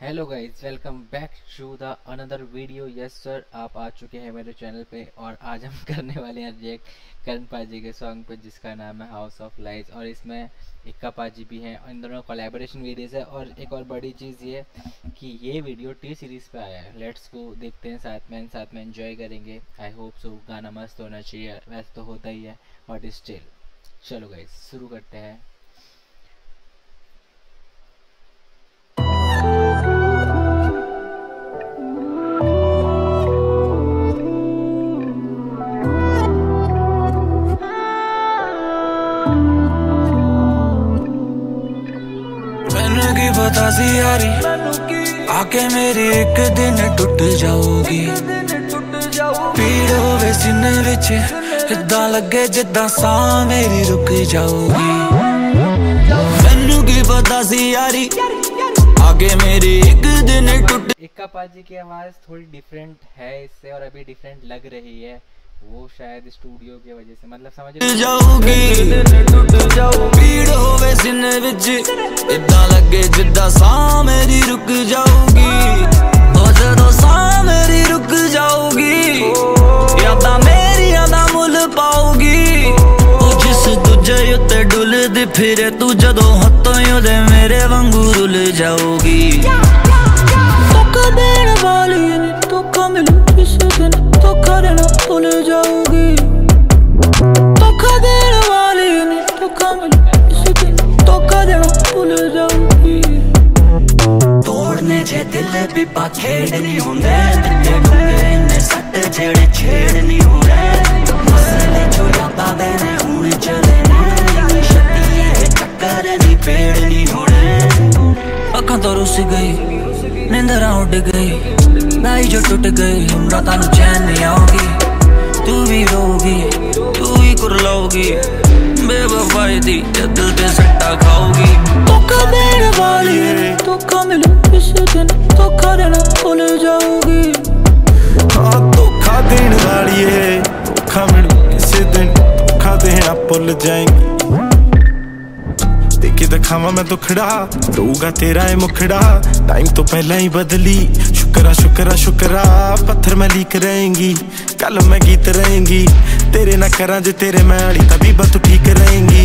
Hello guys welcome back to the another video yes sir आप आ चुके हैं मेरे चैनल पे और आज हम करने वाले हैं रिएक्ट करण पाजी के सॉन्ग पे, जिसका नाम है हाउस ऑफ़ लाइट्स और इसमें इक्का पाजी भी हैं। इन दोनों कोलेबोरेशन वीडियोस है और एक और बड़ी चीज़ ये कि ये वीडियो टी सीरीज़ पे आया है। लेट्स को देखते हैं साथ में साथ में इन्जॉय करेंगे। आई होप सो गाना मस्त होना चाहिए, वैसे तो होता ही है बट स्टिल चलो गाइज़ शुरू करते हैं। ਪਤਾ ਸੀ ਯਾਰੀ ਆ ਕੇ ਮੇਰੀ ਇੱਕ ਦਿਨ ਟੁੱਟ ਜਾਊਗੀ ਪੀੜ ਹੋਵੇ ਸੀਨੇ ਵਿੱਚ ਇਦਾਂ ਲੱਗੇ ਜਿੱਦਾਂ ਸਾਹ ਮੇਰੀ ਰੁਕ ਜਾਊਗੀ ਮੈਨੂੰ ਕੀ ਪਤਾ ਸੀ ਯਾਰੀ ਆ ਕੇ ਮੇਰੀ ਇੱਕ ਦਿਨ ਟੁੱਟ इक्का पाजी की आवाज़ थोड़ी डिफरेंट है इससे और अभी डिफरेंट लग रही है वो शायद स्टूडियो की वजह से मतलब समझ रहे हो? ਜਾਊਗੀ ਪੀੜ ਹੋਵੇ ਸੀਨੇ ਵਿੱਚ ਇਦਾਂ ਲੱਗੇ ਜਿੱਦਾਂ ਸਾਹ ਮੇਰੀ ਰੁਕ ਜਾਊਗੀ ਉਹ ਜਦੋਂ ਸਾਹ ਮੇਰੀ ਰੁਕ ਜਾਊਗੀ ਯਾਦਾਂ ਮੇਰੀਆਂ ਦਾ ਮੁੱਲ ਪਾਊਗੀ ਉਹ ਜਿਸ ਦੂਜੇ ਉੱਤੇ ਡੁੱਲਦੀ ਫਿਰੇ ਤੂੰ ਜਦੋਂ ਹੱਥੋਂ ਉਹਦੇ ਮੇਰੇ ਵਾਂਗੂ ਰੁੱਲ ਜਾਊਗੀ ਜੇ ਖੇਡ ਨਹੀਂ ਹੁੰਦੇ। ਤੇ ਡੂੰਘੇ ਨੇ ਸੱਟ ਜਿਹੜੇ ਛੇੜ ਨਹੀਂ ਹੁੰਦੇ। ਮਸਲੇ ਜੋ ਯਾਦਾਂ ਦੇ ਨੇ ਹੁਣ ਚਲੇ ਨੇ। ਛੱਤੀ ਚੱਕਰ ਨਹੀਂ, ਪੇੜ ਨਹੀਂ ਹੋਣੇ। ਅੱਖਾਂ ਤੋਂ ਰੁੱਸ ਗਈ, ਨਿੰਦਰਾਂ ਉੱਡ ਗਈ। ਨਾਈ ਜੋ ਟੁੱਟ ਗਈ, ਹੁਣ ਰਾਤਾਂ ਨੂੰ ਚੈਨ ਨਹੀਂ ਆਉਗੀ ਤੂੰ ਵੀ ਰੋਗੀ ਤੂੰ ਵੀ ਕੁਰਲਾਉਗੀ ਬੇਵਫਾਈ ਦੀ ਤੇ ਦਿਲ ਤੇ ਸੱਟਾ ਖਾਊਗੀ। धोखा मिल इसी दिन धोखा दे आप भूल जाएँगे। देखी दिखावा मैं दुखड़ा दूँगा तेरा है मुखड़ा। टाइम तो पहले ही बदली शुक्रा शुक्रा शुक्रा। पत्थर में लीक रहेंगी कल मैं गीत रहेंगी। तेरे ना करा जे तेरे मैं तभी बस तू ठीक रहेंगी।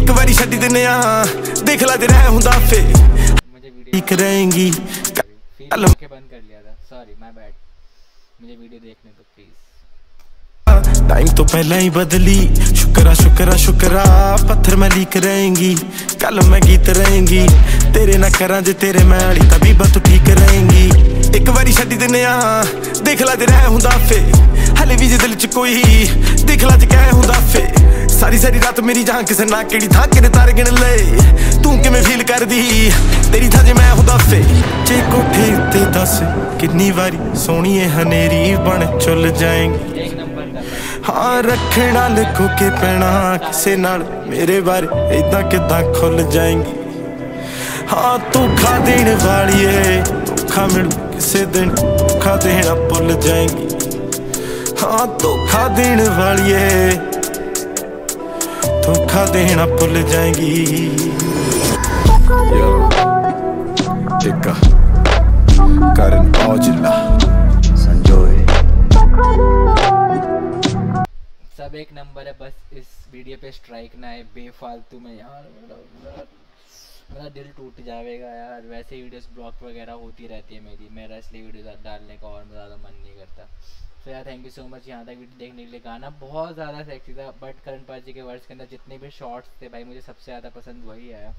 एक बारी छी देने देख ला तेरा हूँ दाफे ठीक रहेंगी कल बंद कर लिया था। सॉरी माय बैड मुझे वीडियो देखने तो प्लीज़ ਟਾਈਮ ਤੋਂ ਪਹਿਲਾਂ ਹੀ ਬਦਲੀ ਸ਼ੁਕਰਾ ਸ਼ੁਕਰਾ ਸ਼ੁਕਰਾ ਪੱਥਰ ਮੈਂ ਲੀਕ ਰਹੇਂਗੀ ਕੱਲ ਮੈਂ ਗੀਤ ਰਹੇਂਗੀ ਤੇਰੇ ਨਾ ਕਰਾਂ ਜੇ ਤੇਰੇ ਮੈਂ ਵਾਲੀ ਤਬੀ ਤੂੰ ਠੀਕ ਰਹੇਂਗੀ ਇੱਕ ਵਾਰੀ ਛੱਡੀ ਦਿੰਨੇ ਆ ਦੇਖ ਲੈ ਜੇ ਰਹਿ ਹੁੰਦਾ ਫੇ ਹਲੇ ਵੀ ਜੇ ਦਿਲ ਚ ਕੋਈ ਦੇਖ ਲੈ ਜੇ ਕਹਿ ਹੁੰਦਾ ਫੇ ਸਾਰੀ ਸਾਰੀ ਰਾਤ ਮੇਰੀ ਜਾਨ ਕਿਸੇ ਨਾ ਕਿਹੜੀ ਥਾਂ ਕਿਹੜੇ ਤਾਰੇ ਗਿਣ ਲਏ ਤੂੰ ਕਿਵੇਂ ਫੀਲ ਕਰਦੀ ਤੇਰੀ ਥਾਂ ਜੇ ਮੈਂ ਹੁੰਦਾ ਫੇ ਜੇ ਕੋਠੇ ਉੱਤੇ ਦੱਸ ਕਿੰਨੀ ਵਾਰੀ ਸੋਹਣੀਏ ਹਨੇਰੀ ਬਣ ਚੁੱਲ ਜਾਏਂਗੀ एक नंबर का था। ਹਾਂ ਰੱਖਣਾ ਲਿਖੋ ਕੇ ਪੈਣਾ ਕਿਸੇ ਨਾਲ ਮੇਰੇ ਬਾਰੇ ਇਦਾਂ ਕਿਦਾਂ ਖੁੱਲ ਜਾਏਂਗੀ ਹਾਂ ਧੋਖਾ ਦੇਣ ਵਾਲੀ ਏ ਧੋਖਾ ਮਿਲੂ ਕਿਸੇ ਦਿਨ ਧੋਖਾ ਦੇਣਾ ਭੁੱਲ ਜਾਏਂਗੀ ਹਾਂ ਧੋਖਾ ਦੇਣ ਵਾਲੀ ਏ ਧੋਖਾ ਦੇਣਾ ਭੁੱਲ ਜਾਏਂਗੀ Yo, Ika, Karin Aujila, एक नंबर है बस इस वीडियो पे स्ट्राइक ना है बेफालतू में यार। मेरा दिल टूट जाएगा यार। वैसे ही वीडियोस ब्लॉक वगैरह होती रहती है मेरी। मेरा इसलिए वीडियो डालने का और ज़्यादा मन नहीं करता। तो यार थैंक यू सो मच यहाँ तक वीडियो देखने के लिए। गाना बहुत ज़्यादा सेक्सी था बट करण पाजी के वर्ड्स के अंदर जितने भी शॉर्ट्स थे भाई, मुझे सबसे ज़्यादा पसंद वही आया।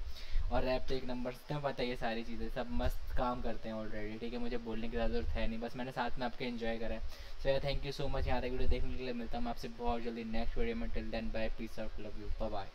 और रैप तो एक नंबर से पता है ये सारी चीज़ें, सब मस्त काम करते हैं ऑलरेडी ठीक है? मुझे बोलने की ज़्यादा ज़रूरत है नहीं, बस मैंने साथ में आपके एंजॉय करा है। सो यार थैंक यू सो मच यहाँ तक वीडियो देखने के लिए मिलता हूँ आपसे बहुत जल्दी। नेक्स्ट वीडियो में till then bye peace out love you bye